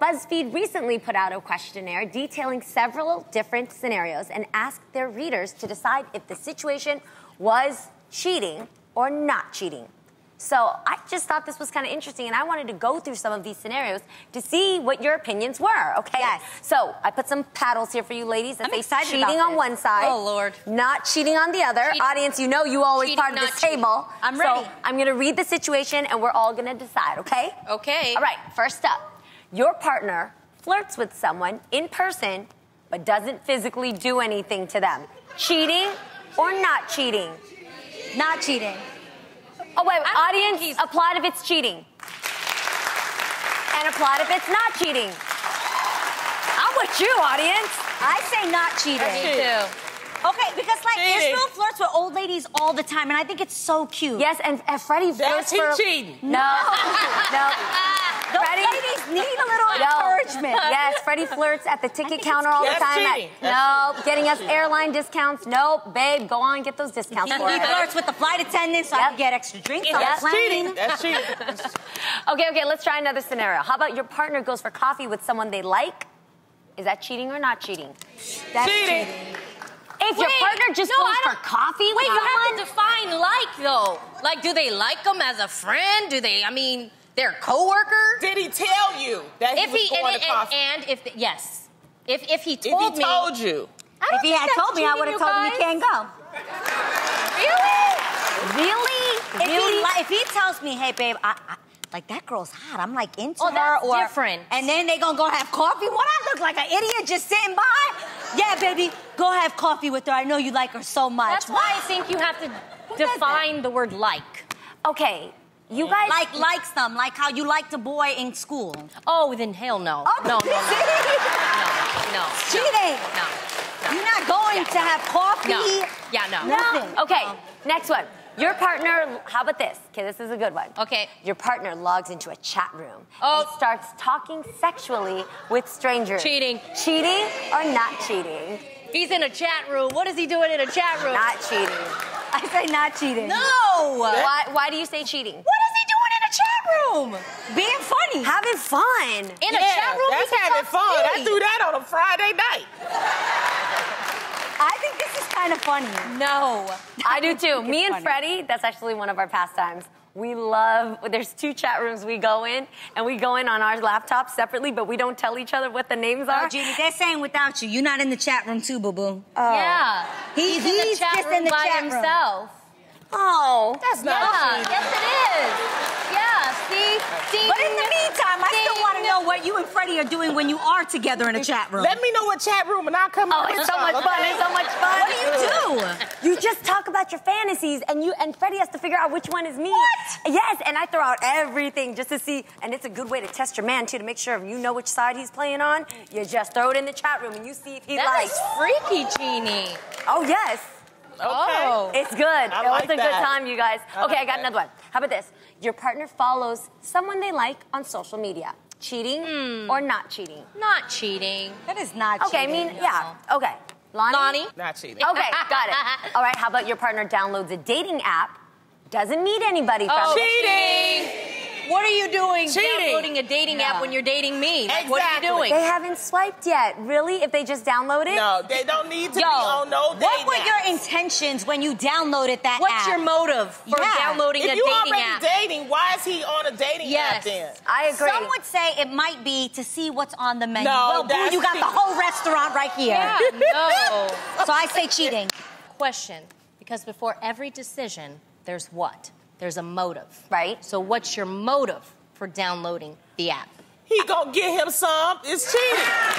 BuzzFeed recently put out a questionnaire detailing several different scenarios and asked their readers to decide if the situation was cheating or not cheating. So I just thought this was kind of interesting, and I wanted to go through some of these scenarios to see what your opinions were. Okay. Yes. So I put some paddles here for you ladies that I'm say cheating on one side. Oh, Lord. Not cheating on the other. Cheat- Audience, you know you always Cheating, part of this cheating. table. I'm So ready. I'm gonna read the situation, and we're all gonna decide. Okay. Okay. All right. First up, your partner flirts with someone in person, but doesn't physically do anything to them. Cheating or not cheating? Not cheating. Oh wait, I audience, applaud if it's cheating. And applaud if it's not cheating. I'm with you, audience. I say not cheating. Me too. Okay, because like Cheating. Israel flirts with old ladies all the time, and I think it's so cute. Yes, and, and Freddie flirts That's for cheating. No, no. Those Freddie- ladies need a little No. encouragement. Yes, Freddie flirts at the ticket counter all the time. That's at- cheating. no, That's getting us airline discounts. Nope, babe, go on, get those discounts He, for he us. flirts with the flight attendant so I can get extra drinks on Yep. the plane. Cheating. That's cheating. Okay, okay, let's try another scenario. How about your partner goes for coffee with someone they like? Is that cheating or not cheating? That's Cheating. If your partner just no, goes for coffee Wait, with you someone, have to define like though. Like, do they like them as a friend? Do they? I mean, they're coworkers. Did he tell you that he If was he going and, to coffee? and, and if the, yes, if if he if told he me, told you. I don't If he had told me, I would have you told him he guys. can't go. Really? really? If, really? he, if he tells me, hey, babe, I, I, like that girl's hot, I'm like into Oh, her. that's or, different. And then they gonna go have coffee. What I look like an idiot just sitting by? Yeah, baby, go have coffee with her. I know you like her so much. That's why I think you have to define the word like. okay, you guys. Like likes them, like how you liked a boy in school. Oh, then hell no. Oh, no, no, no, see? no, no. Cheating. No. You're not going to have coffee. No. Yeah, no. Nothing. Okay, next one. Your partner, how about this? Okay, this is a good one. Okay. Your partner logs into a chat room Oh. and starts talking sexually with strangers. Cheating. Cheating or not cheating? He's in a chat room. What is he doing in a chat room? Not cheating. I say not cheating. no. Why, why do you say cheating? What is he doing in a chat room? Being funny. Having fun. In a chat room? that's having fun. I do that on a Friday night. I think this is kind of funny. No. I do too. Me and funny. Freddie, that's actually one of our pastimes. We love, there's two chat rooms we go in, and we go in on our laptops separately, but we don't tell each other what the names oh, are. Oh, Judy, they're saying without you, you're not in the chat room too, boo boo. Oh. Yeah. He- he's, in he's the chat just room in the by chat room. himself. Oh. That's Yeah. not cheating. Yes, it is. Yeah. See. See. But in the meantime, I still want to know what you and Freddie are doing when you are together in a chat room. Let me know what chat room and I'll come Oh, it's with so much fun. It's so much fun. What do you do? You just talk about your fantasies, and you and Freddie has to figure out which one is me. What? Yes, and I throw out everything just to see, and it's a good way to test your man too, to make sure if you know which side he's playing on. You just throw it in the chat room, and you see if he That likes. is freaky, Jeannie. Oh yes, Okay. Oh. it's good. I it was like a good time, you guys. I okay, I got that. another one. How about this? Your partner follows someone they like on social media. Cheating Hmm. or not cheating? Not cheating. That is not cheating. Okay, I cheating. mean, yeah. Okay, Loni. Loni. Not cheating. Okay, got it. All right, how about your partner downloads a dating app, doesn't meet anybody from Oh, it. cheating. What are you doing Cheating. Downloading a dating app when you're dating me? Like, What are you doing? They haven't swiped yet. Really? If they just download it? No, they don't need to Yo, be on no What were app. your intentions when you downloaded that What's app? your motive for Yeah. downloading If a you dating already app? dating, why is he on a dating Yes. app then? I agree. Some would say it might be to see what's on the menu. No, well, boo, you got the whole restaurant right here. yeah, no. So I say cheating. Question, because before every decision, there's what? There's a motive. Right. So what's your motive for downloading the app? He gonna get him some. It's cheating.